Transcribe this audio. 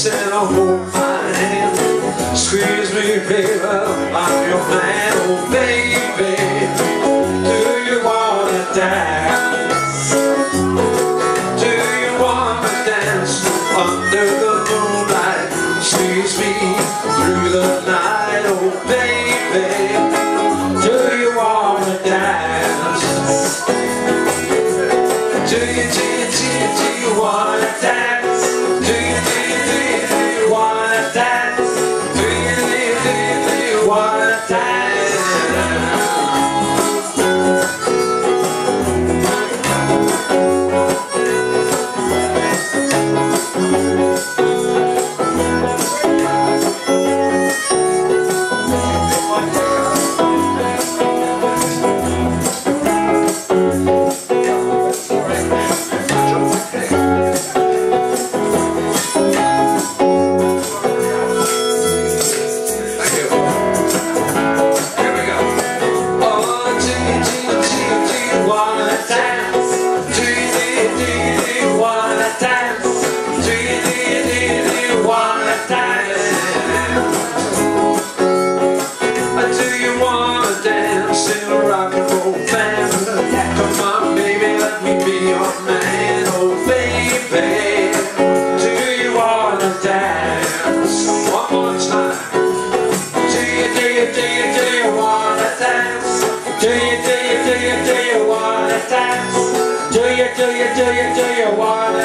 said, oh, hold my hand. Squeeze me, baby, I'm your man, oh, baby. wanna dance? Do you, do you, do you, do you wanna